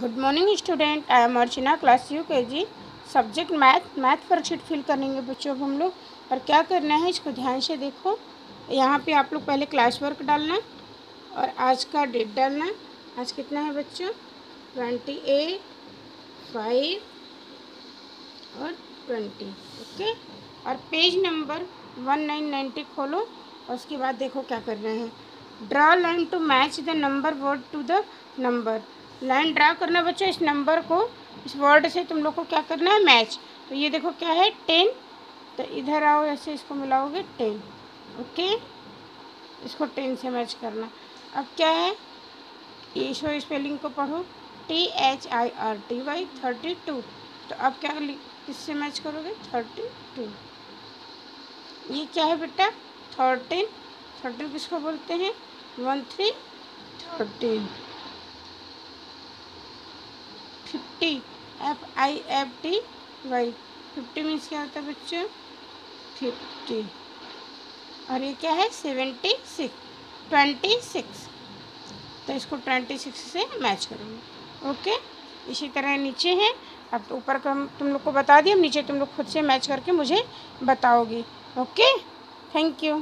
Good morning student I am Archana class U K G subject math math worksheet fill करेंगे बच्चों को हम लोग। और क्या करना है, इसको ध्यान से देखो। यहाँ पे आप लोग पहले क्लास वर्क डालना। और आज का डेट डालना। आज कितना है बच्चों? ट्वेंटी एट फाइव और ट्वेंटी ओके और page number one nine ninety खोलो। और उसके बाद देखो क्या करना है। Draw line to match the number word to the number line draw करना बच्चों इस नंबर को, इस वर्ड से तुम लोग को क्या करना है? मैच। तो ये देखो क्या है? टेन। तो इधर आओ, ऐसे इसको मिलाओगे, टेन। ओके? इसको टेन से मैच करना। अब क्या है? ये शो स्पेलिंग को पढ़ो। T H I R T Y thirty two. तो अब क्या किससे मैच करोगे? Thirty two. ये क्या है बेटा? थर्टीन। थर्टीन किसको बोलते हैं? One three, thirteen. Fifty F I F T Y fifty means क्या होता है बच्चों? फिफ्टी और ये क्या है? सेवेंटी सिक्स ट्वेंटी सिक्स तो इसको ट्वेंटी सिक्स से मैच करेंगे। ओके इसी तरह नीचे है। अब ऊपर का हम, तुम लोग को बता दिए नीचे तुम लोग खुद से मैच करके मुझे बताओगी। Okay thank you